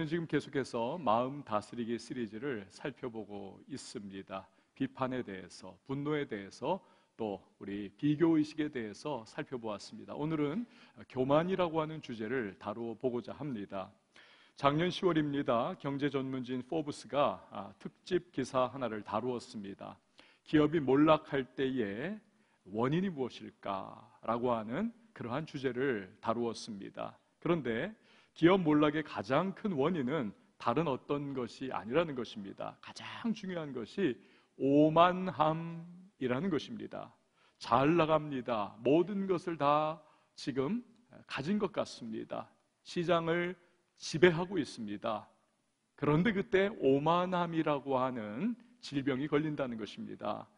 우리는 지금 계속해서 마음 다스리기 시리즈를 살펴보고 있습니다. 비판에 대해서, 분노에 대해서, 또 우리 비교 의식에 대해서 살펴보았습니다. 오늘은 교만이라고 하는 주제를 다루어 보고자 합니다. 작년 10월입니다. 경제 전문지인 포브스가 아, 특집 기사 하나를 다루었습니다. 기업이 몰락할 때의 원인이 무엇일까라고 하는 그러한 주제를 다루었습니다. 그런데 기업 몰락의 가장 큰 원인은 다른 어떤 것이 아니라는 것입니다. 가장 중요한 것이 오만함이라는 것입니다. 잘 나갑니다. 모든 것을 다 지금 가진 것 같습니다. 시장을 지배하고 있습니다. 그런데 그때 오만함이라고 하는 질병이 걸린다는 것입니다.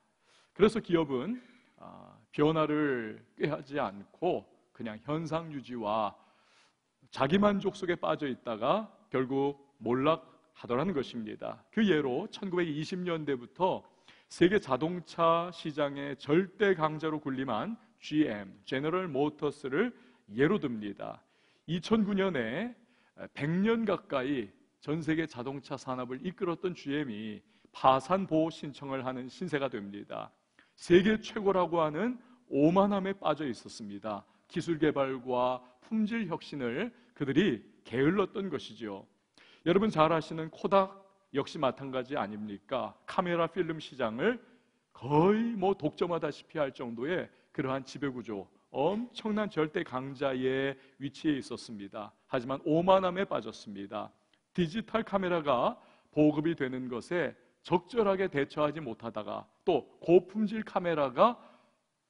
그래서 기업은 아, 변화를 꾀하지 않고 그냥 현상 유지와 자기 만족 속에 빠져 있다가 결국 몰락하더라는 것입니다. 그 예로 1920년대부터 세계 자동차 시장의 절대 강자로 군림한 GM, 제너럴 모터스를 예로 듭니다. 2009년에 100년 가까이 전 세계 자동차 산업을 이끌었던 GM이 파산 보호 신청을 하는 신세가 됩니다. 세계 최고라고 하는 오만함에 빠져 있었습니다. 기술 개발과 품질 혁신을 그들이 게을렀던 것이지요. 여러분 잘 아시는 코닥 역시 마찬가지 아닙니까? 카메라 필름 시장을 거의 뭐 독점하다시피 할 정도의 그러한 지배구조, 엄청난 절대 강자의 위치에 있었습니다. 하지만 오만함에 빠졌습니다. 디지털 카메라가 보급이 되는 것에 적절하게 대처하지 못하다가 또 고품질 카메라가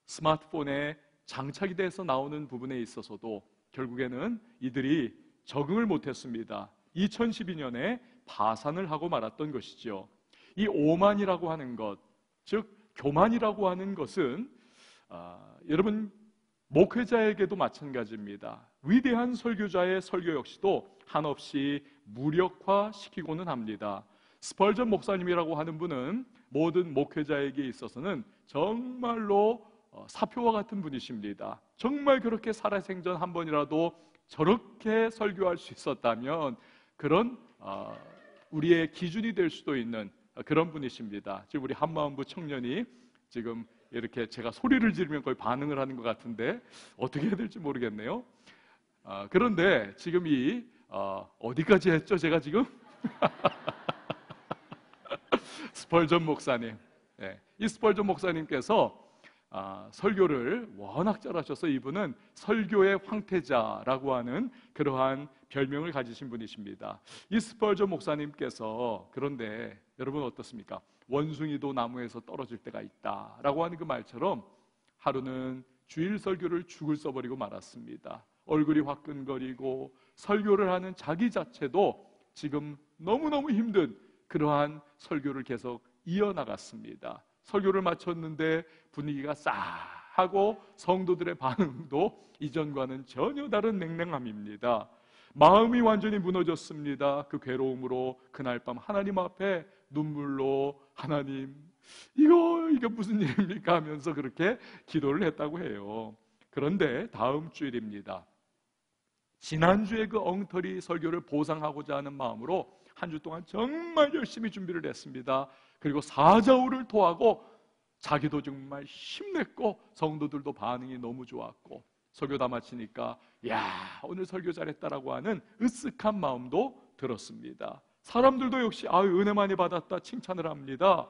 스마트폰에 장착이 돼서 나오는 부분에 있어서도 결국에는 이들이 적응을 못했습니다. 2012년에 파산을 하고 말았던 것이죠. 이 오만이라고 하는 것, 즉 교만이라고 하는 것은 아, 여러분 목회자에게도 마찬가지입니다. 위대한 설교자의 설교 역시도 한없이 무력화시키고는 합니다. 스펄전 목사님이라고 하는 분은 모든 목회자에게 있어서는 정말로 어, 사표와 같은 분이십니다. 정말 그렇게 살아생전 한 번이라도 저렇게 설교할 수 있었다면 그런 어, 우리의 기준이 될 수도 있는 그런 분이십니다. 지금 우리 한마음부 청년이 지금 이렇게 제가 소리를 지르면 거의 반응을 하는 것 같은데 어떻게 해야 될지 모르겠네요. 어, 그런데 지금 이 어, 디까지 했죠? 제가 지금 스펄전 목사님, 네, 이 스펄전 목사님께서 아, 설교를 워낙 잘하셔서 이분은 설교의 황태자라고 하는 그러한 별명을 가지신 분이십니다. 이 스펄저 목사님께서 그런데 여러분 어떻습니까? 원숭이도 나무에서 떨어질 때가 있다라고 하는 그 말처럼 하루는 주일 설교를 죽을 써버리고 말았습니다. 얼굴이 화끈거리고 설교를 하는 자기 자체도 지금 너무너무 힘든 그러한 설교를 계속 이어나갔습니다. 설교를 마쳤는데 분위기가 싸하고 성도들의 반응도 이전과는 전혀 다른 냉랭함입니다. 마음이 완전히 무너졌습니다. 그 괴로움으로 그날 밤 하나님 앞에 눈물로 하나님 이거 이게 무슨 일입니까 하면서 그렇게 기도를 했다고 해요. 그런데 다음 주일입니다. 지난주에 그 엉터리 설교를 보상하고자 하는 마음으로 한 주 동안 정말 열심히 준비를 했습니다. 그리고 사자우를 토하고 자기도 정말 힘냈고 성도들도 반응이 너무 좋았고 설교 다 마치니까 야 오늘 설교 잘했다라고 하는 으쓱한 마음도 들었습니다. 사람들도 역시 아유 은혜 많이 받았다 칭찬을 합니다.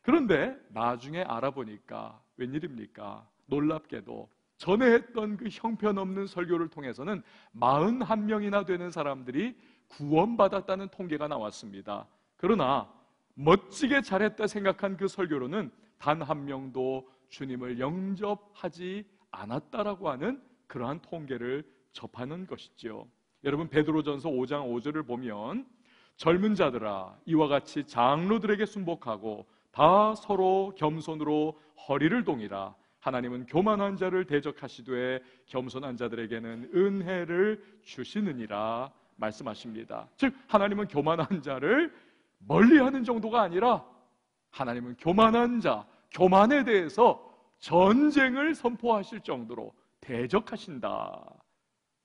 그런데 나중에 알아보니까 웬일입니까? 놀랍게도 전에 했던 그 형편없는 설교를 통해서는 41명이나 되는 사람들이 구원받았다는 통계가 나왔습니다. 그러나 멋지게 잘했다 생각한 그 설교로는 단 한 명도 주님을 영접하지 않았다라고 하는 그러한 통계를 접하는 것이죠. 여러분 베드로전서 5장 5절을 보면 젊은 자들아 이와 같이 장로들에게 순복하고 다 서로 겸손으로 허리를 동이라 하나님은 교만한 자를 대적하시되 겸손한 자들에게는 은혜를 주시느니라 말씀하십니다. 즉 하나님은 교만한 자를 멀리하는 정도가 아니라 하나님은 교만한 자, 교만에 대해서 전쟁을 선포하실 정도로 대적하신다.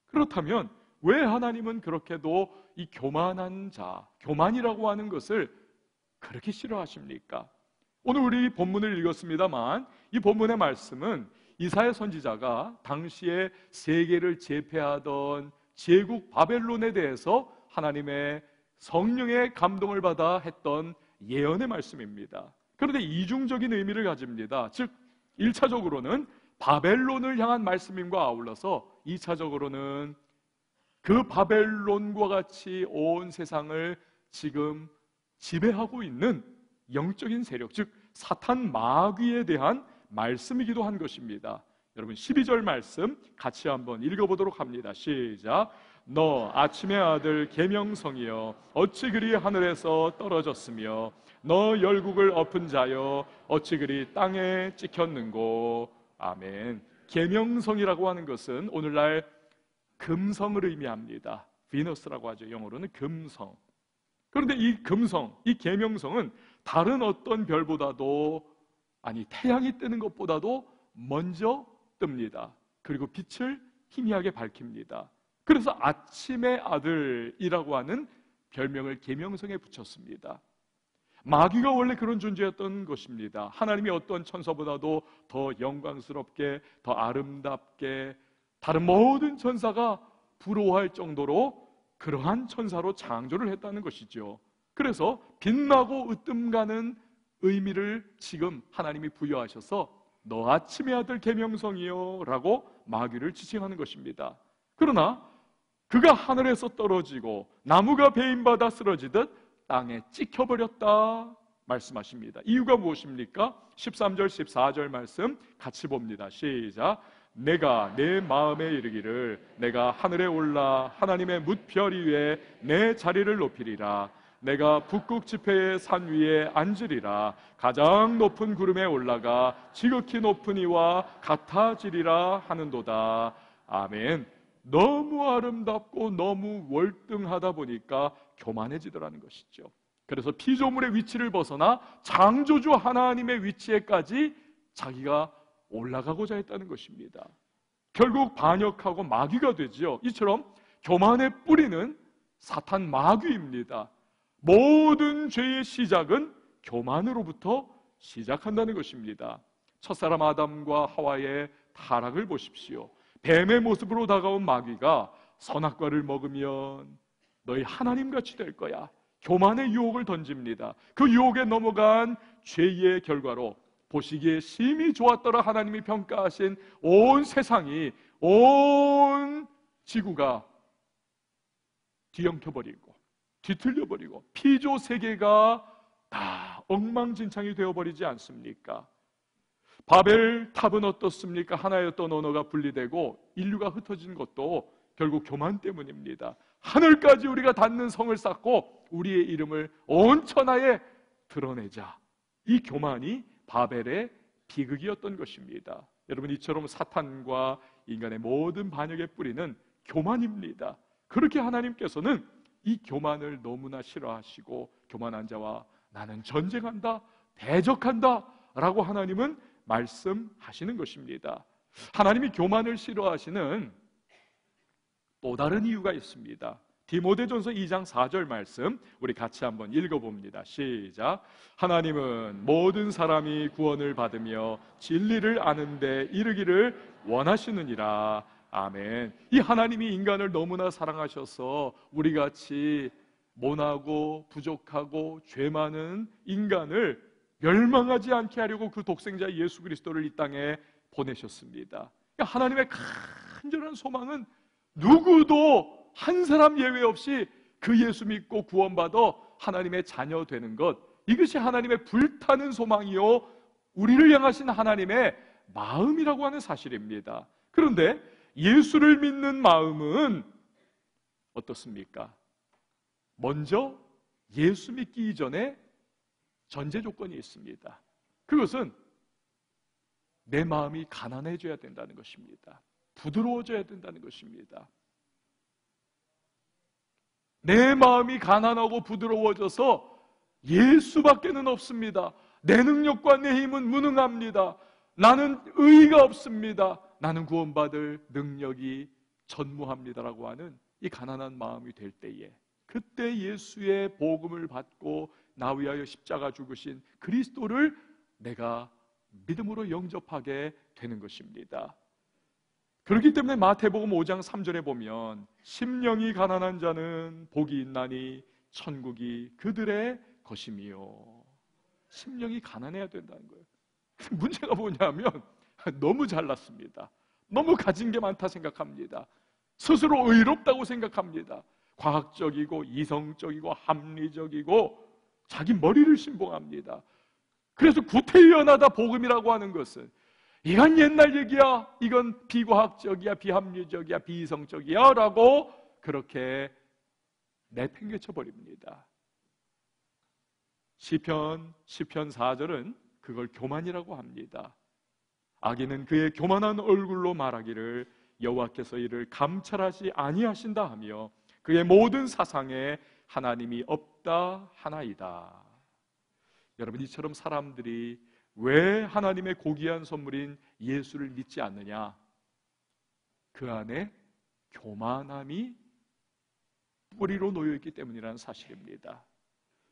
그렇다면 왜 하나님은 그렇게도 이 교만한 자, 교만이라고 하는 것을 그렇게 싫어하십니까? 오늘 우리 본문을 읽었습니다만 이 본문의 말씀은 이사야 선지자가 당시에 세계를 제패하던 제국 바벨론에 대해서 하나님의 성령의 감동을 받아 했던 예언의 말씀입니다. 그런데 이중적인 의미를 가집니다. 즉 1차적으로는 바벨론을 향한 말씀임과 아울러서 2차적으로는 그 바벨론과 같이 온 세상을 지금 지배하고 있는 영적인 세력, 즉 사탄 마귀에 대한 말씀이기도 한 것입니다. 여러분 12절 말씀 같이 한번 읽어보도록 합니다. 시작. 너 아침의 아들 계명성이여 어찌 그리 하늘에서 떨어졌으며 너 열국을 엎은 자여 어찌 그리 땅에 찍혔는고 아멘. 계명성이라고 하는 것은 오늘날 금성을 의미합니다. 비너스라고 하죠. 영어로는 금성. 그런데 이 금성, 이 계명성은 다른 어떤 별보다도 아니 태양이 뜨는 것보다도 먼저 뜹니다. 그리고 빛을 희미하게 밝힙니다. 그래서 아침의 아들이라고 하는 별명을 계명성에 붙였습니다. 마귀가 원래 그런 존재였던 것입니다. 하나님이 어떤 천사보다도 더 영광스럽게, 더 아름답게, 다른 모든 천사가 부러워할 정도로 그러한 천사로 창조를 했다는 것이죠. 그래서 빛나고 으뜸가는 의미를 지금 하나님이 부여하셔서 너 아침의 아들 계명성이요라고 마귀를 지칭하는 것입니다. 그러나 그가 하늘에서 떨어지고 나무가 베임받아 쓰러지듯 땅에 찍혀버렸다 말씀하십니다. 이유가 무엇입니까? 13절, 14절 말씀 같이 봅니다. 시작. 내가 내 마음에 이르기를 내가 하늘에 올라 하나님의 뭇별 위에 내 자리를 높이리라. 내가 북극 지폐의 산 위에 앉으리라. 가장 높은 구름에 올라가 지극히 높은 이와 같아지리라 하는도다. 아멘. 너무 아름답고 너무 월등하다 보니까 교만해지더라는 것이죠. 그래서 피조물의 위치를 벗어나 창조주 하나님의 위치에까지 자기가 올라가고자 했다는 것입니다. 결국 반역하고 마귀가 되지요. 이처럼 교만의 뿌리는 사탄 마귀입니다 모든 죄의 시작은 교만으로부터 시작한다는 것입니다. 첫사람 아담과 하와의 타락을 보십시오. 뱀의 모습으로 다가온 마귀가 선악과를 먹으면 너희 하나님 같이 될 거야. 교만의 유혹을 던집니다. 그 유혹에 넘어간 죄의 결과로 보시기에 심히 좋았더라 하나님이 평가하신 온 세상이 온 지구가 뒤엉켜버리고 뒤틀려 버리고 피조 세계가 다 엉망진창이 되어 버리지 않습니까? 바벨 탑은 어떻습니까? 하나였던 언어가 분리되고 인류가 흩어진 것도 결국 교만 때문입니다. 하늘까지 우리가 닿는 성을 쌓고 우리의 이름을 온 천하에 드러내자. 이 교만이 바벨의 비극이었던 것입니다. 여러분 이처럼 사탄과 인간의 모든 반역의 뿌리는 교만입니다. 그렇게 하나님께서는 이 교만을 너무나 싫어하시고 교만한 자와 나는 전쟁한다, 대적한다 라고 하나님은 말씀하시는 것입니다. 하나님이 교만을 싫어하시는 또 다른 이유가 있습니다. 디모데전서 2장 4절 말씀 우리 같이 한번 읽어봅니다. 시작. 하나님은 모든 사람이 구원을 받으며 진리를 아는데 이르기를 원하시느니라. 아멘. 이 하나님이 인간을 너무나 사랑하셔서 우리 같이 모나고 부족하고 죄 많은 인간을 멸망하지 않게 하려고 그 독생자 예수 그리스도를 이 땅에 보내셨습니다. 그러니까 하나님의 간절한 소망은 누구도 한 사람 예외 없이 그 예수 믿고 구원받아 하나님의 자녀 되는 것. 이것이 하나님의 불타는 소망이요. 우리를 향하신 하나님의 마음이라고 하는 사실입니다. 그런데 예수를 믿는 마음은 어떻습니까? 먼저 예수 믿기 이전에 전제 조건이 있습니다. 그것은 내 마음이 가난해져야 된다는 것입니다. 부드러워져야 된다는 것입니다. 내 마음이 가난하고 부드러워져서 예수밖에는 없습니다. 내 능력과 내 힘은 무능합니다. 나는 의가 없습니다. 나는 구원받을 능력이 전무합니다라고 하는 이 가난한 마음이 될 때에 그때 예수의 복음을 받고 나 위하여 십자가 죽으신 그리스도를 내가 믿음으로 영접하게 되는 것입니다. 그렇기 때문에 마태복음 5장 3절에 보면 심령이 가난한 자는 복이 있나니 천국이 그들의 것이미요. 심령이 가난해야 된다는 거예요. 문제가 뭐냐면 너무 잘났습니다. 너무 가진 게 많다 생각합니다. 스스로 의롭다고 생각합니다. 과학적이고 이성적이고 합리적이고 자기 머리를 신봉합니다. 그래서 구태연하다 복음이라고 하는 것은 이건 옛날 얘기야. 이건 비과학적이야, 비합리적이야, 비이성적이야 라고 그렇게 내팽개쳐 버립니다. 시편 시편 4절은 그걸 교만이라고 합니다. 아기는 그의 교만한 얼굴로 말하기를 여호와께서 이를 감찰하지 아니하신다 하며 그의 모든 사상에 하나님이 없다 하나이다. 여러분 이처럼 사람들이 왜 하나님의 고귀한 선물인 예수를 믿지 않느냐? 그 안에 교만함이 뿌리로 놓여 있기 때문이라는 사실입니다.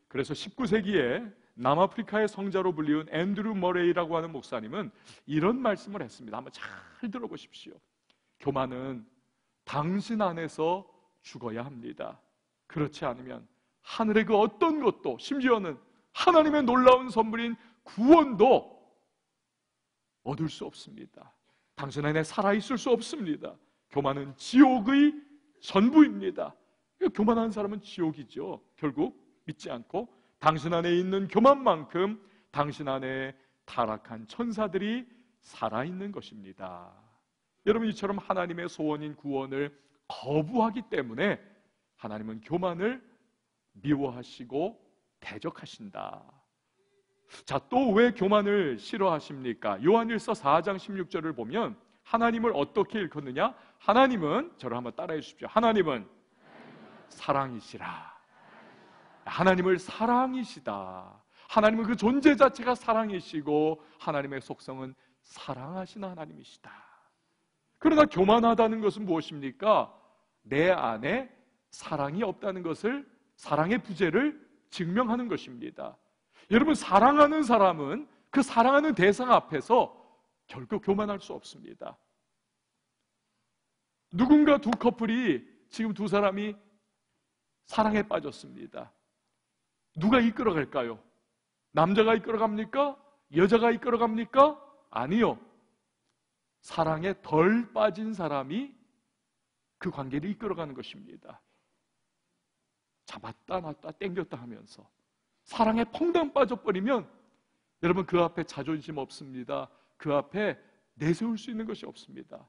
그래서 19세기에 남아프리카의 성자로 불리운 앤드루 머레이라고 하는 목사님은 이런 말씀을 했습니다. 한번 잘 들어보십시오. 교만은 당신 안에서 죽어야 합니다. 그렇지 않으면 하늘의 그 어떤 것도 심지어는 하나님의 놀라운 선물인 구원도 얻을 수 없습니다. 당신 안에 살아있을 수 없습니다. 교만은 지옥의 전부입니다. 교만한 사람은 지옥이죠. 결국 믿지 않고 당신 안에 있는 교만만큼 당신 안에 타락한 천사들이 살아있는 것입니다. 여러분 이처럼 하나님의 소원인 구원을 거부하기 때문에 하나님은 교만을 미워하시고 대적하신다. 자, 또 왜 교만을 싫어하십니까? 요한일서 4장 16절을 보면 하나님을 어떻게 일컫느냐? 하나님은 저를 한번 따라해 주십시오. 하나님은 사랑이시라. 하나님을 사랑이시다. 하나님은 그 존재 자체가 사랑이시고 하나님의 속성은 사랑하시는 하나님이시다. 그러나 교만하다는 것은 무엇입니까? 내 안에 사랑이 없다는 것을 사랑의 부재를 증명하는 것입니다. 여러분 사랑하는 사람은 그 사랑하는 대상 앞에서 결코 교만할 수 없습니다. 누군가 두 커플이 지금 두 사람이 사랑에 빠졌습니다. 누가 이끌어 갈까요? 남자가 이끌어 갑니까? 여자가 이끌어 갑니까? 아니요. 사랑에 덜 빠진 사람이 그 관계를 이끌어 가는 것입니다. 잡았다 놨다 땡겼다 하면서 사랑에 펑당 빠져버리면 여러분 그 앞에 자존심 없습니다. 그 앞에 내세울 수 있는 것이 없습니다.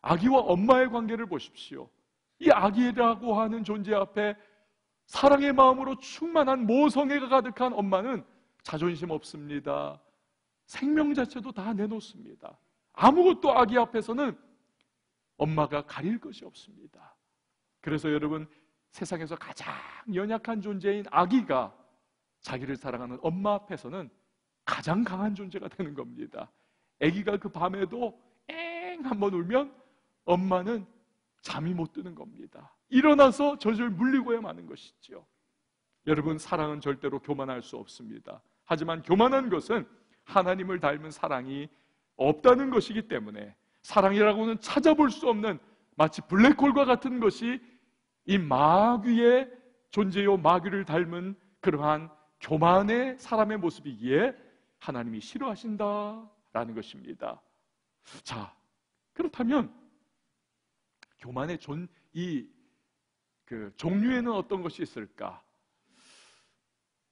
아기와 엄마의 관계를 보십시오. 이 아기라고 하는 존재 앞에 사랑의 마음으로 충만한 모성애가 가득한 엄마는 자존심 없습니다. 생명 자체도 다 내놓습니다. 아무것도 아기 앞에서는 엄마가 가릴 것이 없습니다. 그래서 여러분 세상에서 가장 연약한 존재인 아기가 자기를 사랑하는 엄마 앞에서는 가장 강한 존재가 되는 겁니다. 아기가 그 밤에도 엥 한번 울면 엄마는 잠이 못 드는 겁니다. 일어나서 저절 물리고야 마는 것이죠. 여러분 사랑은 절대로 교만할 수 없습니다. 하지만 교만한 것은 하나님을 닮은 사랑이 없다는 것이기 때문에 사랑이라고는 찾아볼 수 없는 마치 블랙홀과 같은 것이 이 마귀의 존재요 마귀를 닮은 그러한 교만의 사람의 모습이기에 하나님이 싫어하신다라는 것입니다. 자, 그렇다면 교만의 존, 이, 그, 종류에는 어떤 것이 있을까?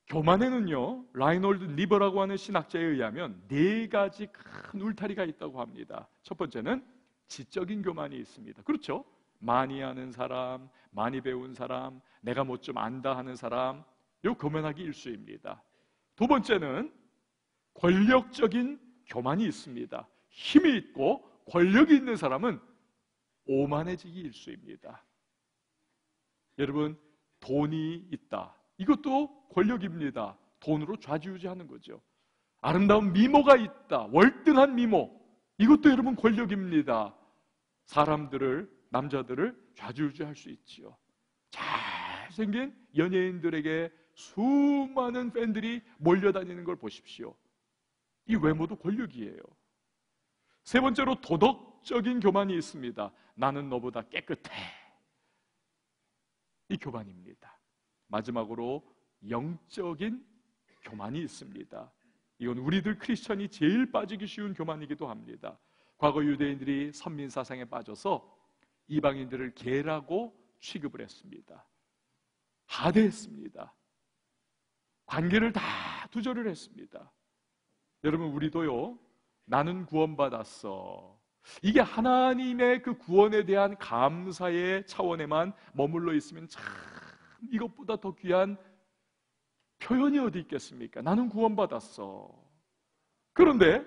교만에는요, 라인홀드 니버라고 하는 신학자에 의하면 네 가지 큰 울타리가 있다고 합니다. 첫 번째는 지적인 교만이 있습니다. 그렇죠? 많이 아는 사람, 많이 배운 사람, 내가 뭐 좀 안다 하는 사람, 요 교만하기 일수입니다. 두 번째는 권력적인 교만이 있습니다. 힘이 있고 권력이 있는 사람은 오만해지기 일수입니다. 여러분, 돈이 있다. 이것도 권력입니다. 돈으로 좌지우지하는 거죠. 아름다운 미모가 있다. 월등한 미모. 이것도 여러분 권력입니다. 사람들을 남자들을 좌지우지할 수 있지요. 잘생긴 연예인들에게 수많은 팬들이 몰려다니는 걸 보십시오. 이 외모도 권력이에요. 세 번째로 도덕적인 교만이 있습니다. 나는 너보다 깨끗해. 이 교만입니다. 마지막으로 영적인 교만이 있습니다. 이건 우리들 크리스천이 제일 빠지기 쉬운 교만이기도 합니다. 과거 유대인들이 선민 사상에 빠져서 이방인들을 개라고 취급을 했습니다. 하대했습니다. 관계를 다 두절을 했습니다. 여러분 우리도요. 나는 구원받았어. 이게 하나님의 그 구원에 대한 감사의 차원에만 머물러 있으면 참 이것보다 더 귀한 표현이 어디 있겠습니까? 나는 구원받았어. 그런데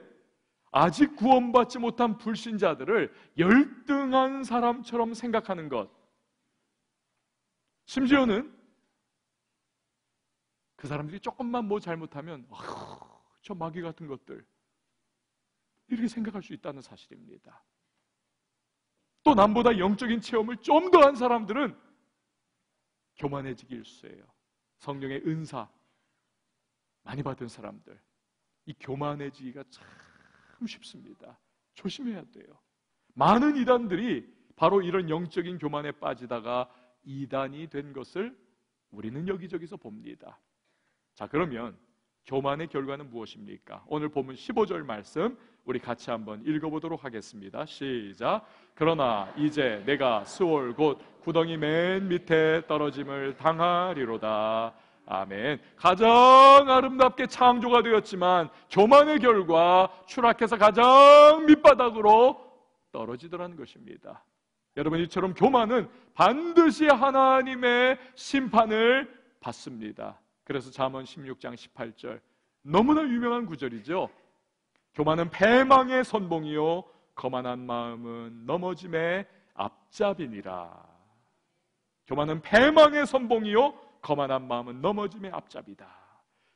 아직 구원받지 못한 불신자들을 열등한 사람처럼 생각하는 것. 심지어는 그 사람들이 조금만 뭐 잘못하면 어, 저 마귀 같은 것들 이렇게 생각할 수 있다는 사실입니다. 또 남보다 영적인 체험을 좀 더 한 사람들은 교만해지기 일쑤예요. 성령의 은사 많이 받은 사람들 이 교만해지기가 참 쉽습니다. 조심해야 돼요. 많은 이단들이 바로 이런 영적인 교만에 빠지다가 이단이 된 것을 우리는 여기저기서 봅니다. 자, 그러면 교만의 결과는 무엇입니까? 오늘 보면 15절 말씀 우리 같이 한번 읽어보도록 하겠습니다. 시작. 그러나 이제 내가 수월 곧 구덩이 맨 밑에 떨어짐을 당하리로다. 아멘. 가장 아름답게 창조가 되었지만 교만의 결과 추락해서 가장 밑바닥으로 떨어지더라는 것입니다. 여러분 이처럼 교만은 반드시 하나님의 심판을 받습니다. 그래서 잠언 16장 18절 너무나 유명한 구절이죠. 교만은 패망의 선봉이요 거만한 마음은 넘어짐의 앞잡이니라. 교만은 패망의 선봉이요 거만한 마음은 넘어짐의 앞잡이다.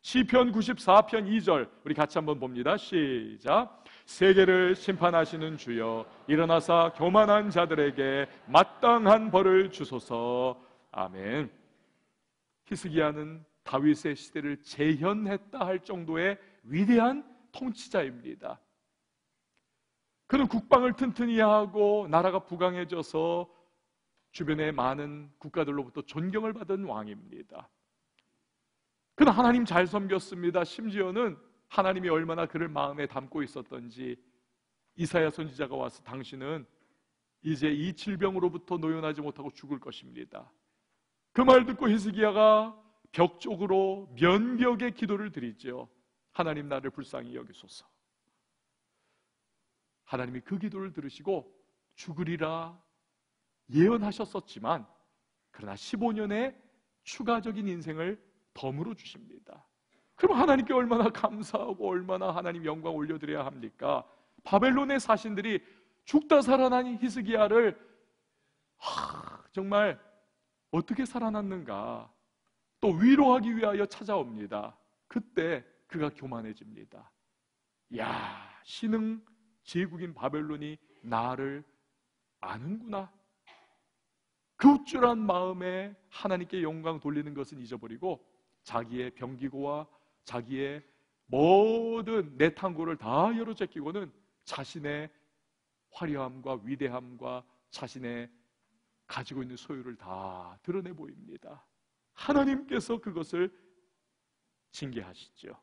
시편 94편 2절 우리 같이 한번 봅니다. 시작. 세계를 심판하시는 주여 일어나사 교만한 자들에게 마땅한 벌을 주소서. 아멘. 히스기야는 다윗의 시대를 재현했다 할 정도의 위대한 통치자입니다. 그는 국방을 튼튼히 하고 나라가 부강해져서 주변의 많은 국가들로부터 존경을 받은 왕입니다. 그는 하나님 잘 섬겼습니다. 심지어는 하나님이 얼마나 그를 마음에 담고 있었던지 이사야 선지자가 와서 당신은 이제 이 질병으로부터 노연하지 못하고 죽을 것입니다. 그 말 듣고 히스기야가 벽 쪽으로 면벽의 기도를 드리죠. 하나님 나를 불쌍히 여기소서. 하나님이 그 기도를 들으시고 죽으리라 예언하셨었지만 그러나 15년의 추가적인 인생을 덤으로 주십니다. 그럼 하나님께 얼마나 감사하고 얼마나 하나님 영광 올려드려야 합니까? 바벨론의 사신들이 죽다 살아난 히스기야를 하, 정말 어떻게 살아났는가 또 위로하기 위하여 찾아옵니다. 그때 그가 교만해집니다. 야, 신흥 제국인 바벨론이 나를 아는구나. 급줄한 마음에 하나님께 영광 돌리는 것은 잊어버리고 자기의 병기고와 자기의 모든 내탕고를 다 열어제끼고는 자신의 화려함과 위대함과 자신의 가지고 있는 소유를 다 드러내 보입니다. 하나님께서 그것을 징계하시죠.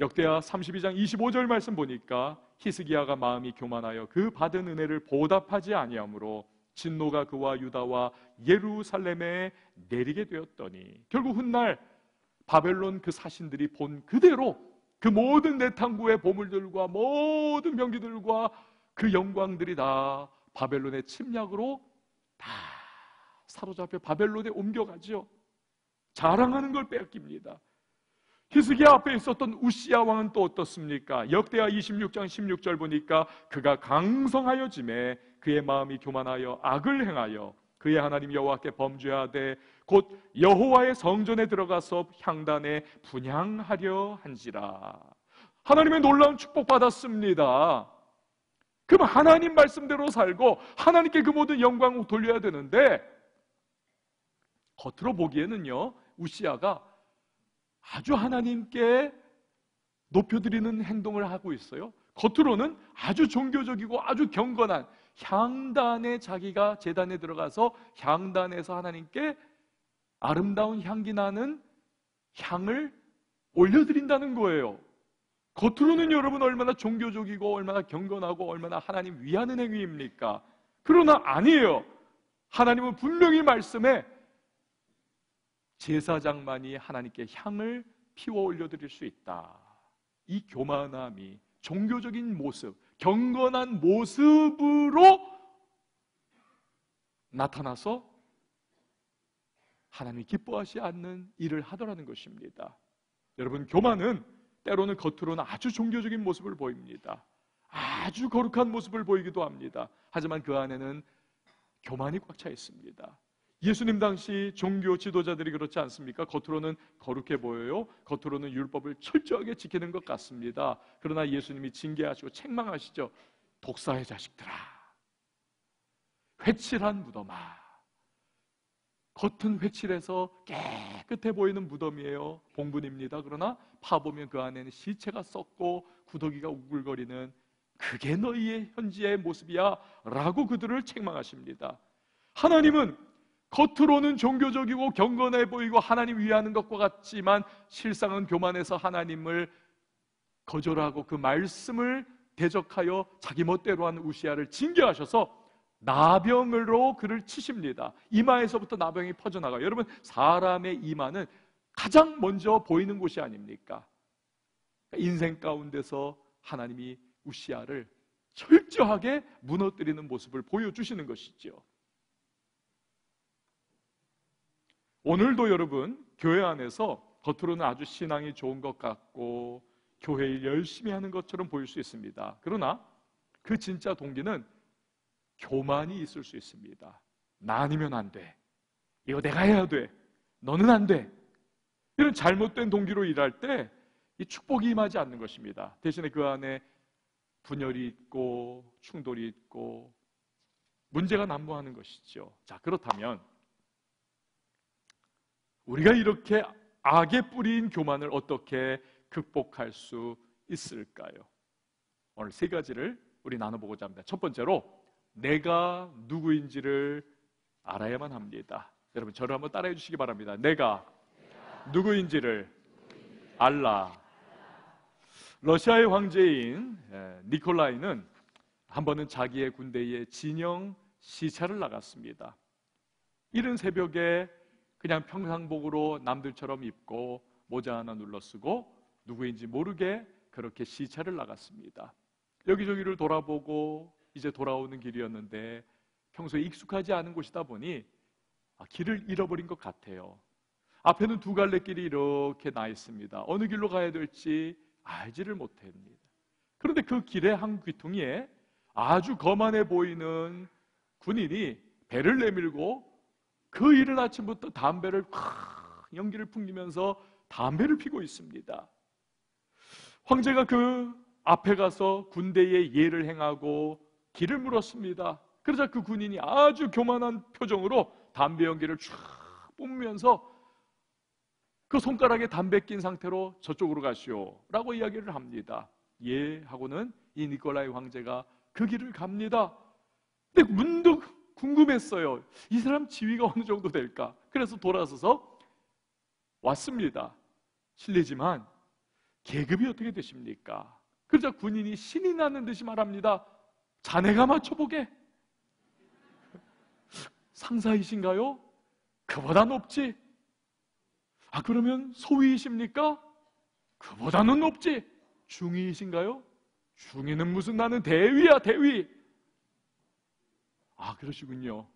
역대하 32장 25절 말씀 보니까 히스기야가 마음이 교만하여 그 받은 은혜를 보답하지 아니하므로 진노가 그와 유다와 예루살렘에 내리게 되었더니 결국 훗날 바벨론 그 사신들이 본 그대로 그 모든 내탕구의 보물들과 모든 병기들과 그 영광들이 다 바벨론의 침략으로 다 사로잡혀 바벨론에 옮겨가죠. 자랑하는 걸 뺏깁니다. 히스기야 앞에 있었던 우시야 왕은 또 어떻습니까? 역대하 26장 16절 보니까 그가 강성하여짐에 그의 마음이 교만하여 악을 행하여 그의 하나님 여호와께 범죄하되 곧 여호와의 성전에 들어가서 향단에 분향하려 한지라. 하나님의 놀라운 축복 받았습니다. 그 그럼 하나님 말씀대로 살고 하나님께 그 모든 영광을 돌려야 되는데 겉으로 보기에는요 우시아가 아주 하나님께 높여드리는 행동을 하고 있어요. 겉으로는 아주 종교적이고 아주 경건한 향단에 자기가 재단에 들어가서 향단에서 하나님께 아름다운 향기 나는 향을 올려드린다는 거예요. 겉으로는 여러분 얼마나 종교적이고 얼마나 경건하고 얼마나 하나님 위하는 행위입니까? 그러나 아니에요. 하나님은 분명히 말씀에 제사장만이 하나님께 향을 피워 올려드릴 수 있다. 이 교만함이 종교적인 모습, 경건한 모습으로 나타나서 하나님이 기뻐하지 않는 일을 하더라는 것입니다. 여러분, 교만은 때로는 겉으로는 아주 종교적인 모습을 보입니다. 아주 거룩한 모습을 보이기도 합니다. 하지만 그 안에는 교만이 꽉 차 있습니다. 예수님 당시 종교 지도자들이 그렇지 않습니까? 겉으로는 거룩해 보여요. 겉으로는 율법을 철저하게 지키는 것 같습니다. 그러나 예수님이 징계하시고 책망하시죠. 독사의 자식들아. 회칠한 무덤아. 겉은 회칠해서 깨끗해 보이는 무덤이에요. 봉분입니다. 그러나 파보면 그 안에는 시체가 썩고 구더기가 우글거리는 그게 너희의 현지의 모습이야. 라고 그들을 책망하십니다. 하나님은 겉으로는 종교적이고 경건해 보이고 하나님 위하는 것과 같지만 실상은 교만해서 하나님을 거절하고 그 말씀을 대적하여 자기 멋대로 한 우시아를 징계하셔서 나병으로 그를 치십니다. 이마에서부터 나병이 퍼져나가. 여러분 사람의 이마는 가장 먼저 보이는 곳이 아닙니까? 인생 가운데서 하나님이 우시아를 철저하게 무너뜨리는 모습을 보여주시는 것이죠. 오늘도 여러분 교회 안에서 겉으로는 아주 신앙이 좋은 것 같고 교회 일 열심히 하는 것처럼 보일 수 있습니다. 그러나 그 진짜 동기는 교만이 있을 수 있습니다. 나 아니면 안 돼. 이거 내가 해야 돼. 너는 안 돼. 이런 잘못된 동기로 일할 때 이 축복이 임하지 않는 것입니다. 대신에 그 안에 분열이 있고 충돌이 있고 문제가 난무하는 것이죠. 자, 그렇다면 우리가 이렇게 악의 뿌리인 교만을 어떻게 극복할 수 있을까요? 오늘 세 가지를 우리 나눠보고자 합니다. 첫 번째로 내가 누구인지를 알아야만 합니다. 여러분 저를 한번 따라해 주시기 바랍니다. 내가 누구인지를 알라. 러시아의 황제인 예, 니콜라이는 한 번은 자기의 군대에 진영 시차를 나갔습니다. 이른 새벽에 그냥 평상복으로 남들처럼 입고 모자 하나 눌러 쓰고 누구인지 모르게 그렇게 시차를 나갔습니다. 여기저기를 돌아보고 이제 돌아오는 길이었는데 평소에 익숙하지 않은 곳이다 보니 아, 길을 잃어버린 것 같아요. 앞에는 두 갈래 길이 이렇게 나 있습니다. 어느 길로 가야 될지 알지를 못합니다. 그런데 그 길의 한 귀퉁이에 아주 거만해 보이는 군인이 배를 내밀고 그 이른 아침부터 담배를 콱 연기를 풍기면서 담배를 피고 있습니다. 황제가 그 앞에 가서 군대에 예를 행하고 길을 물었습니다. 그러자 그 군인이 아주 교만한 표정으로 담배 연기를 쫙 뿜으면서 그 손가락에 담배 낀 상태로 저쪽으로 가시오 라고 이야기를 합니다. 예 하고는 이 니콜라이 황제가 그 길을 갑니다. 근데 문득 궁금했어요. 이 사람 지위가 어느 정도 될까? 그래서 돌아서서 왔습니다. 실례지만 계급이 어떻게 되십니까? 그러자 군인이 신이 나는 듯이 말합니다. 자네가 맞춰보게. 상사이신가요? 그보다 높지. 아, 그러면 소위이십니까? 그보다는 높지. 중위이신가요? 중위는 무슨 나는 대위야, 대위. 아, 그러시군요.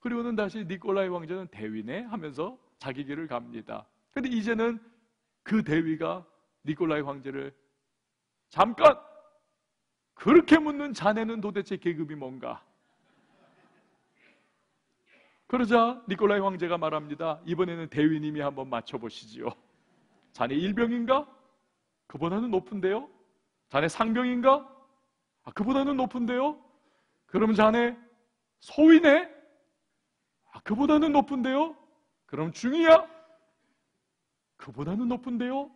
그리고는 다시 니콜라이 왕자는 대위네 하면서 자기 길을 갑니다. 근데 이제는 그 대위가 니콜라이 황제를 잠깐 그렇게 묻는 자네는 도대체 계급이 뭔가? 그러자 니콜라이 황제가 말합니다. 이번에는 대위님이 한번 맞춰보시지요. 자네 일병인가? 그보다는 높은데요? 자네 상병인가? 아, 그보다는 높은데요? 그럼 자네 소위네? 아, 그보다는 높은데요? 그럼 중이야? 그보다는 높은데요?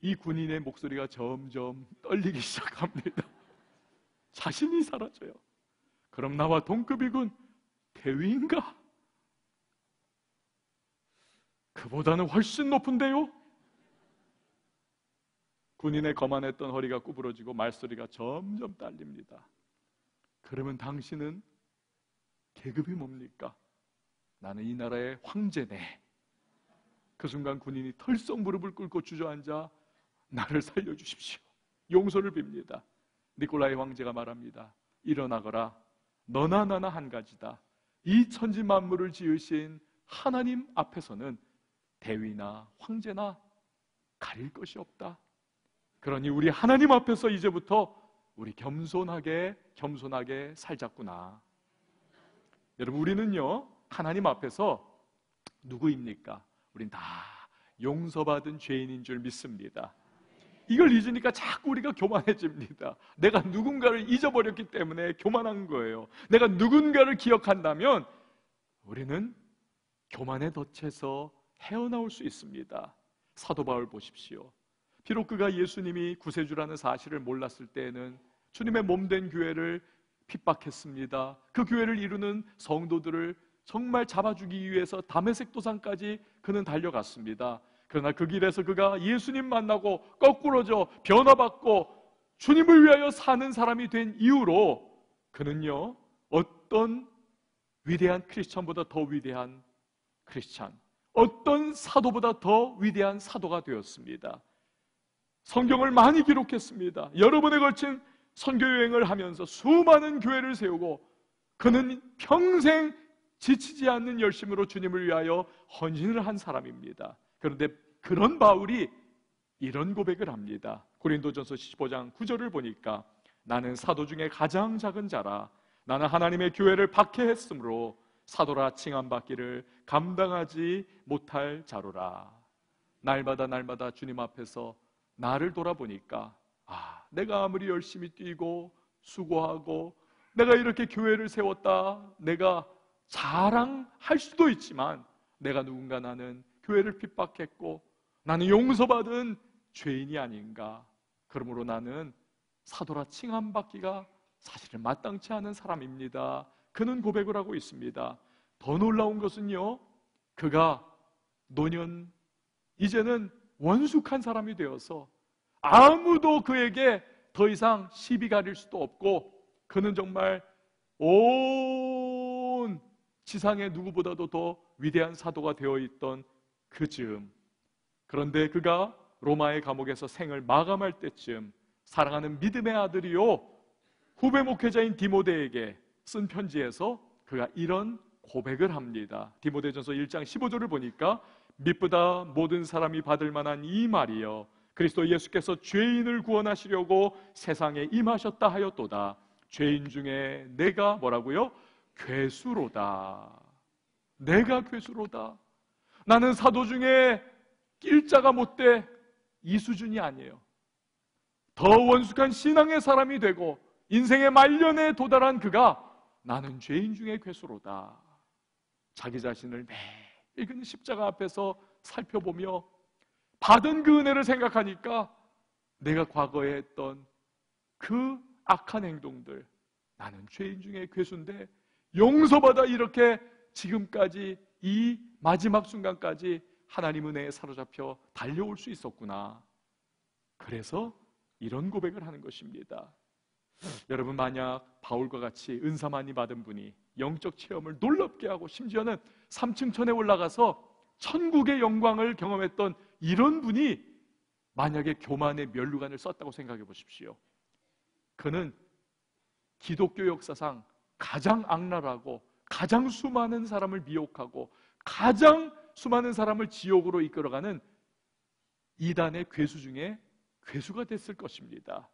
이 군인의 목소리가 점점 떨리기 시작합니다. 자신이 사라져요. 그럼 나와 동급이군 대위인가? 그보다는 훨씬 높은데요? 군인의 거만했던 허리가 구부러지고 말소리가 점점 딸립니다. 그러면 당신은 계급이 뭡니까? 나는 이 나라의 황제네. 그 순간 군인이 털썩 무릎을 꿇고 주저앉아 나를 살려주십시오. 용서를 빕니다. 니콜라이 황제가 말합니다. 일어나거라. 너나 나나 한 가지다. 이 천지 만물을 지으신 하나님 앞에서는 대위나 황제나 가릴 것이 없다. 그러니 우리 하나님 앞에서 이제부터 우리 겸손하게 겸손하게 살자꾸나. 여러분 우리는요 하나님 앞에서 누구입니까? 우린 다 용서받은 죄인인 줄 믿습니다. 이걸 잊으니까 자꾸 우리가 교만해집니다. 내가 누군가를 잊어버렸기 때문에 교만한 거예요. 내가 누군가를 기억한다면 우리는 교만에 덫에서 헤어나올 수 있습니다. 사도 바울 보십시오. 비록 그가 예수님이 구세주라는 사실을 몰랐을 때에는 주님의 몸된 교회를 핍박했습니다. 그 교회를 이루는 성도들을 정말 잡아 주기 위해서 담에색 도상까지 그는 달려갔습니다. 그러나 그 길에서 그가 예수님 만나고 거꾸로져 변화받고 주님을 위하여 사는 사람이 된 이후로 그는요 어떤 위대한 크리스천보다 더 위대한 크리스천, 어떤 사도보다 더 위대한 사도가 되었습니다. 성경을 많이 기록했습니다. 여러 번에 걸친 선교 여행을 하면서 수많은 교회를 세우고 그는 평생 지치지 않는 열심으로 주님을 위하여 헌신을 한 사람입니다. 그런데 그런 바울이 이런 고백을 합니다. 고린도전서 15장 9절을 보니까 나는 사도 중에 가장 작은 자라 나는 하나님의 교회를 박해했으므로 사도라 칭함 받기를 감당하지 못할 자로라. 날마다 날마다 주님 앞에서 나를 돌아보니까 아, 내가 아무리 열심히 뛰고 수고하고 내가 이렇게 교회를 세웠다. 내가 자랑할 수도 있지만 내가 누군가 나는 교회를 핍박했고 나는 용서받은 죄인이 아닌가. 그러므로 나는 사도라 칭함받기가 사실은 마땅치 않은 사람입니다. 그는 고백을 하고 있습니다. 더 놀라운 것은요, 그가 노년, 이제는 원숙한 사람이 되어서 아무도 그에게 더 이상 시비 가릴 수도 없고, 그는 정말 온 지상의 누구보다도 더 위대한 사도가 되어 있던 그 즈음. 그런데 그가 로마의 감옥에서 생을 마감할 때쯤 사랑하는 믿음의 아들이요 후배 목회자인 디모데에게 쓴 편지에서 그가 이런 고백을 합니다. 디모데전서 1장 15절을 보니까 믿보다 모든 사람이 받을 만한 이 말이여 그리스도 예수께서 죄인을 구원하시려고 세상에 임하셨다 하였도다. 죄인 중에 내가 뭐라고요? 괴수로다. 내가 괴수로다. 나는 사도 중에 일자가 못돼 이 수준이 아니에요. 더 원숙한 신앙의 사람이 되고 인생의 말년에 도달한 그가 나는 죄인 중에 괴수로다. 자기 자신을 매일 그 십자가 앞에서 살펴보며 받은 그 은혜를 생각하니까 내가 과거에 했던 그 악한 행동들 나는 죄인 중에 괴수인데 용서받아 이렇게 지금까지 이 마지막 순간까지 하나님 은혜에 사로잡혀 달려올 수 있었구나. 그래서 이런 고백을 하는 것입니다. 여러분 만약 바울과 같이 은사 많이 받은 분이 영적 체험을 놀랍게 하고 심지어는 3층 천에 올라가서 천국의 영광을 경험했던 이런 분이 만약에 교만의 멸류관을 썼다고 생각해 보십시오. 그는 기독교 역사상 가장 악랄하고 가장 수많은 사람을 미혹하고 가장 수많은 사람을 지옥으로 이끌어가는 이단의 괴수 중에 괴수가 됐을 것입니다.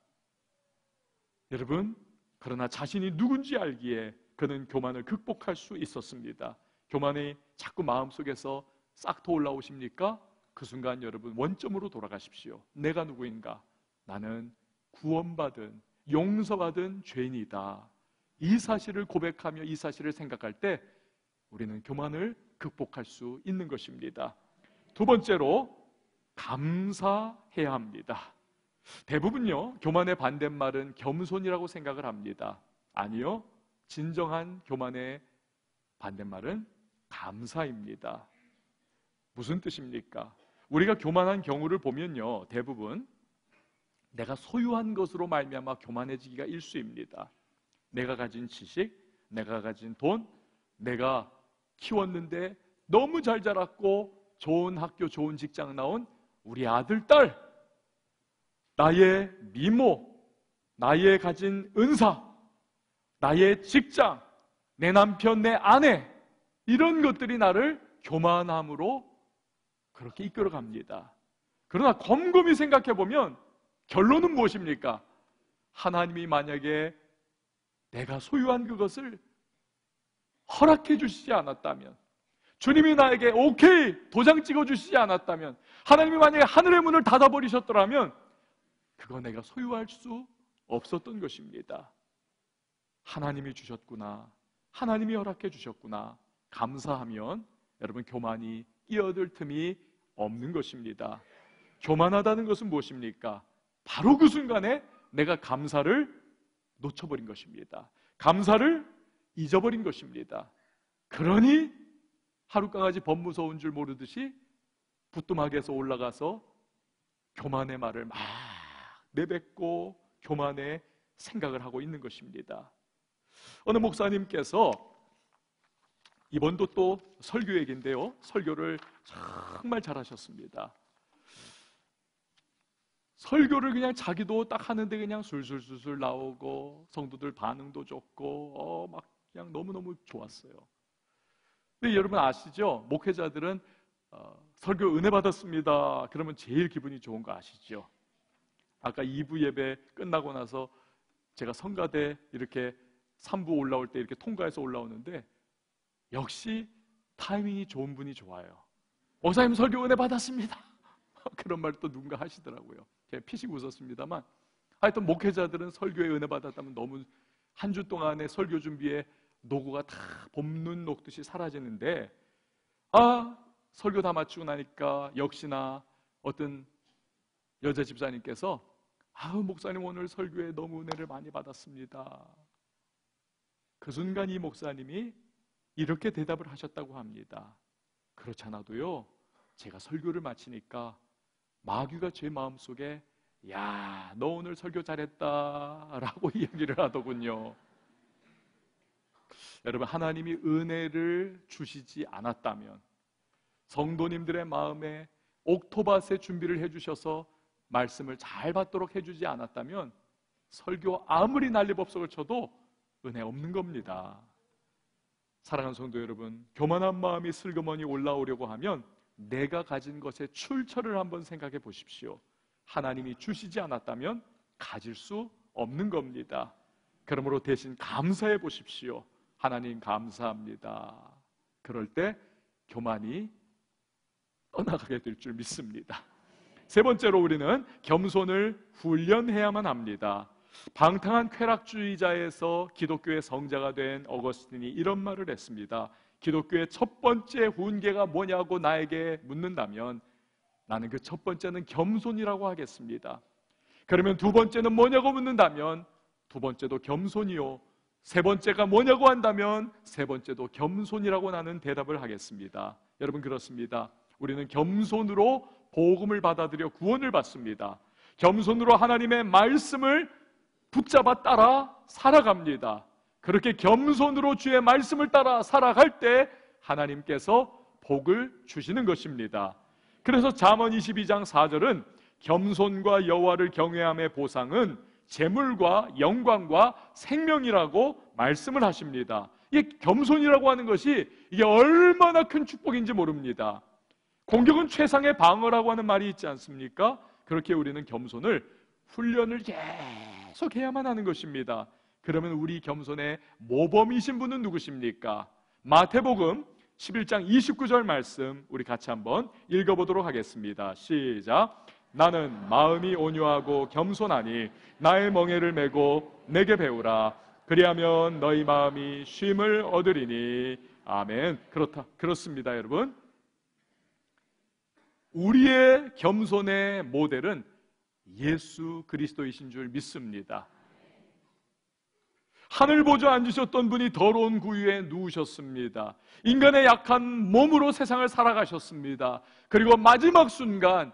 여러분, 그러나 자신이 누군지 알기에 그는 교만을 극복할 수 있었습니다. 교만이 자꾸 마음속에서 싹터 올라오십니까? 그 순간 여러분 원점으로 돌아가십시오. 내가 누구인가? 나는 구원받은 용서받은 죄인이다. 이 사실을 고백하며 이 사실을 생각할 때 우리는 교만을 극복할 수 있는 것입니다. 두 번째로 감사해야 합니다. 대부분요, 교만의 반대말은 겸손이라고 생각을 합니다. 아니요, 진정한 교만의 반대말은 감사입니다. 무슨 뜻입니까? 우리가 교만한 경우를 보면요, 대부분 내가 소유한 것으로 말미암아 교만해지기가 일수입니다. 내가 가진 지식, 내가 가진 돈, 내가 키웠는데 너무 잘 자랐고 좋은 학교, 좋은 직장 나온 우리 아들, 딸, 나의 미모, 나의 가진 은사, 나의 직장, 내 남편, 내 아내, 이런 것들이 나를 교만함으로 그렇게 이끌어 갑니다. 그러나 곰곰이 생각해 보면 결론은 무엇입니까? 하나님이 만약에 내가 소유한 그것을 허락해 주시지 않았다면, 주님이 나에게 오케이 도장 찍어 주시지 않았다면, 하나님이 만약에 하늘의 문을 닫아 버리셨더라면, 그거 내가 소유할 수 없었던 것입니다. 하나님이 주셨구나. 하나님이 허락해 주셨구나. 감사하면 여러분 교만이 끼어들 틈이 없는 것입니다. 교만하다는 것은 무엇입니까? 바로 그 순간에 내가 감사를 놓쳐버린 것입니다. 감사를 잊어버린 것입니다. 그러니 하룻강아지 범 무서운 줄 모르듯이 부뚜막에서 올라가서 교만의 말을 막 내뱉고 교만의 생각을 하고 있는 것입니다. 어느 목사님께서 이번도 또 설교 얘기인데요. 설교를 정말 잘하셨습니다. 설교를 그냥 자기도 딱 하는데 그냥 술술술술 나오고 성도들 반응도 좋고 어, 막 그냥 너무너무 좋았어요. 근데 여러분 아시죠? 목회자들은 어, 설교 은혜 받았습니다. 그러면 제일 기분이 좋은 거 아시죠? 아까 2부 예배 끝나고 나서 제가 성가대 이렇게 3부 올라올 때 이렇게 통과해서 올라오는데 역시 타이밍이 좋은 분이 좋아요. 목사님 설교 은혜 받았습니다. 그런 말 또 누군가 하시더라고요. 제가 피식 웃었습니다만 하여튼 목회자들은 설교에 은혜 받았다면 너무 한 주 동안의 설교 준비에 노고가 다 봄눈 녹듯이 사라지는데 아 설교 다 마치고 나니까 역시나 어떤 여자 집사님께서 아우 목사님 오늘 설교에 너무 은혜를 많이 받았습니다. 그 순간 이 목사님이 이렇게 대답을 하셨다고 합니다. 그렇잖아도요. 제가 설교를 마치니까 마귀가 제 마음속에 야, 너 오늘 설교 잘했다 라고 이야기를 하더군요. 여러분 하나님이 은혜를 주시지 않았다면 성도님들의 마음에 옥토밭의 준비를 해 주셔서 말씀을 잘 받도록 해 주지 않았다면 설교 아무리 난리법석을 쳐도 은혜 없는 겁니다. 사랑하는 성도 여러분, 교만한 마음이 슬그머니 올라오려고 하면 내가 가진 것의 출처를 한번 생각해 보십시오. 하나님이 주시지 않았다면 가질 수 없는 겁니다. 그러므로 대신 감사해 보십시오. 하나님 감사합니다. 그럴 때 교만이 떠나가게 될 줄 믿습니다. 세 번째로 우리는 겸손을 훈련해야만 합니다. 방탕한 쾌락주의자에서 기독교의 성자가 된 어거스틴이 이런 말을 했습니다. 기독교의 첫 번째 훈계가 뭐냐고 나에게 묻는다면 나는 그 첫 번째는 겸손이라고 하겠습니다. 그러면 두 번째는 뭐냐고 묻는다면 두 번째도 겸손이요. 세 번째가 뭐냐고 한다면 세 번째도 겸손이라고 나는 대답을 하겠습니다. 여러분 그렇습니다. 우리는 겸손으로 복음을 받아들여 구원을 받습니다. 겸손으로 하나님의 말씀을 붙잡아 따라 살아갑니다. 그렇게 겸손으로 주의 말씀을 따라 살아갈 때 하나님께서 복을 주시는 것입니다. 그래서 잠언 22장 4절은 겸손과 여호와를 경외함의 보상은 재물과 영광과 생명이라고 말씀을 하십니다. 이게 겸손이라고 하는 것이 이게 얼마나 큰 축복인지 모릅니다. 공격은 최상의 방어라고 하는 말이 있지 않습니까? 그렇게 우리는 겸손을 훈련을 계속해야만 하는 것입니다. 그러면 우리 겸손의 모범이신 분은 누구십니까? 마태복음 11장 29절 말씀 우리 같이 한번 읽어보도록 하겠습니다. 시작. 나는 마음이 온유하고 겸손하니 나의 멍에를 메고 내게 배우라. 그리하면 너희 마음이 쉼을 얻으리니 아멘. 그렇다. 그렇습니다, 여러분. 우리의 겸손의 모델은 예수 그리스도이신 줄 믿습니다. 하늘 보좌 앉으셨던 분이 더러운 구유에 누우셨습니다. 인간의 약한 몸으로 세상을 살아가셨습니다. 그리고 마지막 순간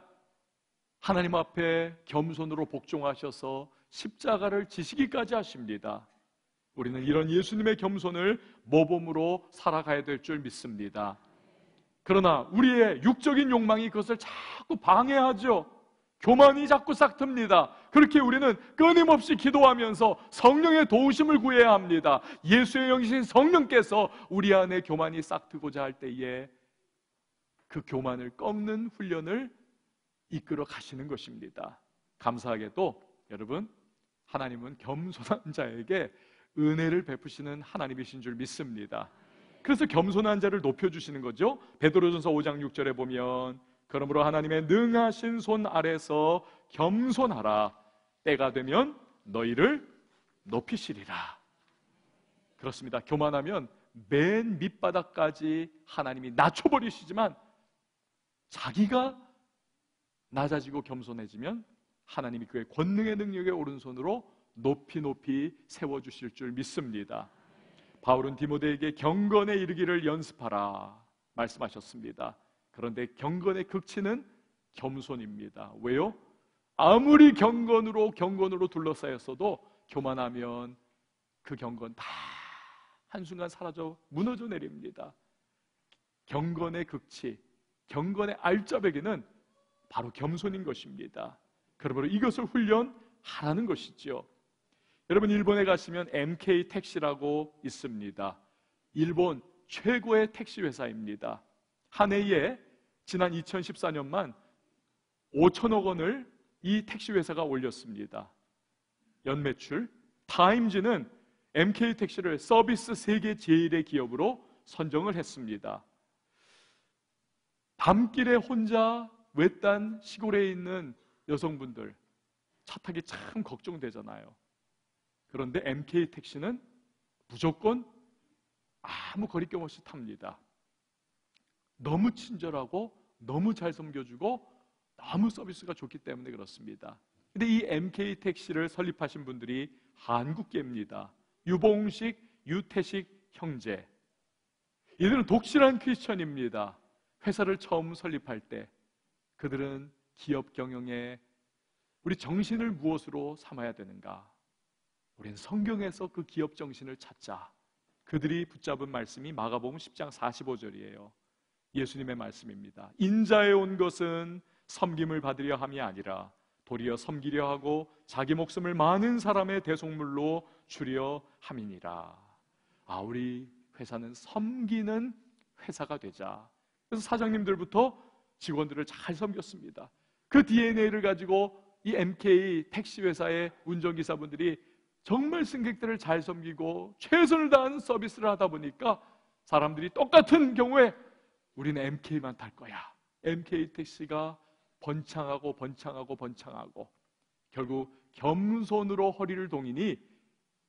하나님 앞에 겸손으로 복종하셔서 십자가를 지시기까지 하십니다. 우리는 이런 예수님의 겸손을 모범으로 살아가야 될 줄 믿습니다. 그러나 우리의 육적인 욕망이 그것을 자꾸 방해하죠. 교만이 자꾸 싹틉니다. 그렇게 우리는 끊임없이 기도하면서 성령의 도우심을 구해야 합니다. 예수의 영이신 성령께서 우리 안에 교만이 싹 트고자 할 때에 그 교만을 꺾는 훈련을 이끌어 가시는 것입니다. 감사하게도 여러분 하나님은 겸손한 자에게 은혜를 베푸시는 하나님이신 줄 믿습니다. 그래서 겸손한 자를 높여 주시는 거죠. 베드로전서 5장 6절에 보면 그러므로 하나님의 능하신 손 아래서 겸손하라. 때가 되면 너희를 높이시리라. 그렇습니다. 교만하면 맨 밑바닥까지 하나님이 낮춰버리시지만 자기가 낮아지고 겸손해지면 하나님이 그의 권능의 능력의 오른손으로 높이 높이 세워주실 줄 믿습니다. 바울은 디모데에게 경건에 이르기를 연습하라 말씀하셨습니다. 그런데 경건의 극치는 겸손입니다. 왜요? 아무리 경건으로 경건으로 둘러싸였어도 교만하면 그 경건 다 한순간 사라져 무너져 내립니다. 경건의 극치, 경건의 알짜배기는 바로 겸손인 것입니다. 그러므로 이것을 훈련하라는 것이죠. 여러분 일본에 가시면 MK 택시라고 있습니다. 일본 최고의 택시 회사입니다. 한 해에 지난 2014년만 5천억 원을 이 택시 회사가 올렸습니다. 연매출 타임즈는 MK 택시를 서비스 세계 제일의 기업으로 선정을 했습니다. 밤길에 혼자 외딴 시골에 있는 여성분들 차 타기 참 걱정되잖아요. 그런데 MK 택시는 무조건 아무 거리낌 없이 탑니다. 너무 친절하고 너무 잘 섬겨주고 너무 서비스가 좋기 때문에 그렇습니다. 근데 이 MK 택시를 설립하신 분들이 한국계입니다. 유봉식, 유태식 형제. 이들은 독실한 크리스천입니다. 회사를 처음 설립할 때 그들은 기업 경영에 우리 정신을 무엇으로 삼아야 되는가? 우리는 성경에서 그 기업 정신을 찾자. 그들이 붙잡은 말씀이 마가복음 10장 45절이에요. 예수님의 말씀입니다. 인자에 온 것은 섬김을 받으려 함이 아니라 도리어 섬기려 하고 자기 목숨을 많은 사람의 대속물로 주려 함이니라. 아, 우리 회사는 섬기는 회사가 되자. 그래서 사장님들부터 직원들을 잘 섬겼습니다. 그 DNA를 가지고 이 MK 택시 회사의 운전기사분들이 정말 승객들을 잘 섬기고 최선을 다한 서비스를 하다 보니까 사람들이 똑같은 경우에 우리는 MK만 탈 거야. MK 택시가 번창하고 번창하고 번창하고 결국 겸손으로 허리를 동이니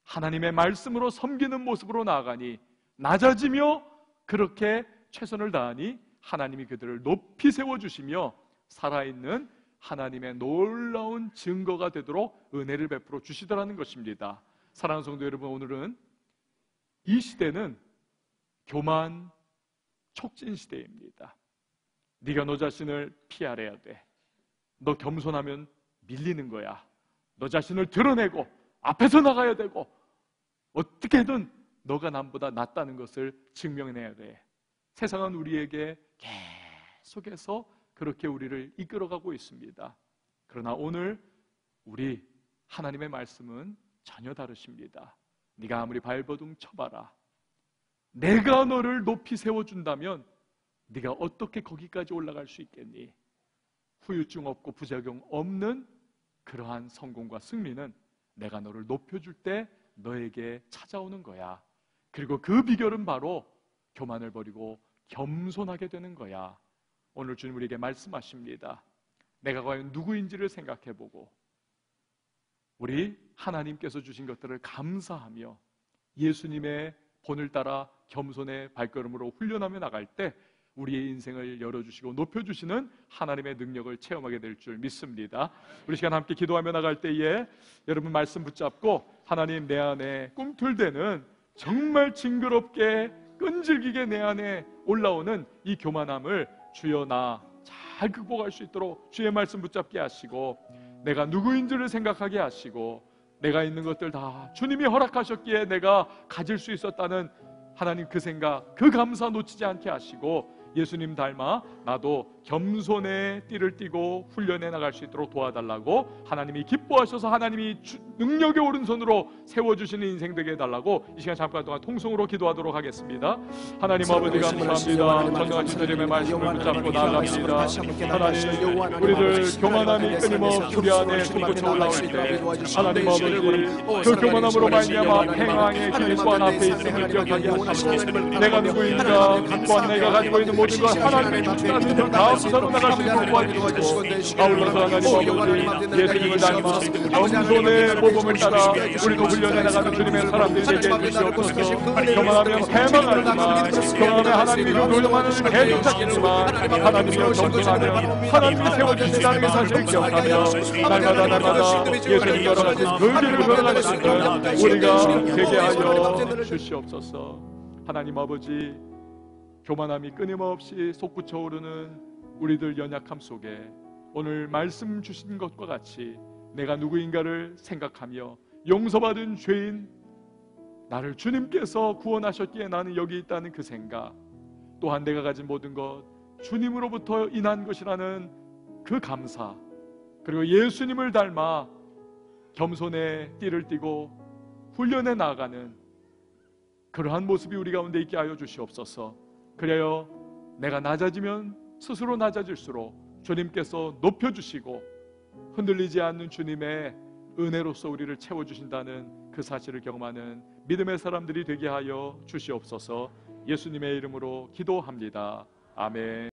하나님의 말씀으로 섬기는 모습으로 나아가니 낮아지며 그렇게 최선을 다하니 하나님이 그들을 높이 세워주시며 살아있는 하나님의 놀라운 증거가 되도록 은혜를 베풀어 주시더라는 것입니다. 사랑하는 성도 여러분, 오늘은 이 시대는 교만 촉진 시대입니다. 네가 너 자신을 피하래야 돼. 너 겸손하면 밀리는 거야. 너 자신을 드러내고 앞에서 나가야 되고 어떻게든 너가 남보다 낫다는 것을 증명해내야 돼. 세상은 우리에게 계속해서 그렇게 우리를 이끌어가고 있습니다. 그러나 오늘 우리 하나님의 말씀은 전혀 다르십니다. 네가 아무리 발버둥 쳐봐라. 내가 너를 높이 세워준다면 네가 어떻게 거기까지 올라갈 수 있겠니? 후유증 없고 부작용 없는 그러한 성공과 승리는 내가 너를 높여줄 때 너에게 찾아오는 거야. 그리고 그 비결은 바로 교만을 버리고 겸손하게 되는 거야. 오늘 주님 우리에게 말씀하십니다. 내가 과연 누구인지를 생각해 보고 우리 하나님께서 주신 것들을 감사하며 예수님의 본을 따라 겸손의 발걸음으로 훈련하며 나갈 때 우리의 인생을 열어주시고 높여주시는 하나님의 능력을 체험하게 될 줄 믿습니다. 우리 시간 함께 기도하며 나갈 때에 여러분 말씀 붙잡고 하나님 내 안에 꿈틀대는 정말 징그럽게 끈질기게 내 안에 올라오는 이 교만함을 주여 나 잘 극복할 수 있도록 주의 말씀 붙잡게 하시고 내가 누구인지를 생각하게 하시고 내가 있는 것들 다 주님이 허락하셨기에 내가 가질 수 있었다는 하나님 그 생각, 그 감사 놓치지 않게 하시고 예수님 닮아 나도 겸손의 띠를 띠고 훈련해 나갈 수 있도록 도와달라고 하나님이 기뻐하셔서 하나님이 주, 능력의 오른손으로 세워주시는 인생 되게 해달라고 이 시간 잠깐 동안 통성으로 기도하도록 하겠습니다. 하나님 아버지 감사합니다. 전능하신 주님의 말씀을 붙잡고 나아갑니다. 하나님 우리들 교만함이 끊임없이 우리 안에 솟구쳐 올라올 때 하나님 아버지 그 교만함으로 말미암아 행왕의 또한 앞에 있음을 기억하게 하시고 내가 누구인가 또한 내가 가지고 있는 모든 것 하나님의 축복하 는것 다음서로 나갈 수 있도록 도와주시고 아울러서 하나님 아버지 예수님을 닮아 겸손의 모범을 따라 우리도 훈련해 나가는 주님의 사람들이 되게 해주시옵소서 교만하면 해망하지만 교만하면 하나님이 그 놀만을 계속 찾겠지만 하나님이여 겸손하면 하나님이 세워주신다는 게 사실 기억하며 날마다 날마다 예수님 그 길을 걸어갈 수 있는 우리가 되게 하여 주시옵소서 하나님 아버지 교만함이 끊임없이 솟구쳐 오르는 우리들 연약함 속에 오늘 말씀 주신 것과 같이 내가 누구인가를 생각하며 용서받은 죄인 나를 주님께서 구원하셨기에 나는 여기 있다는 그 생각 또한 내가 가진 모든 것 주님으로부터 인한 것이라는 그 감사 그리고 예수님을 닮아 겸손의 띠를 띠고 훈련해 나아가는 그러한 모습이 우리 가운데 있게 하여 주시옵소서. 그래요. 내가 낮아지면 스스로 낮아질수록 주님께서 높여주시고 흔들리지 않는 주님의 은혜로서 우리를 채워주신다는 그 사실을 경험하는 믿음의 사람들이 되게 하여 주시옵소서 예수님의 이름으로 기도합니다. 아멘.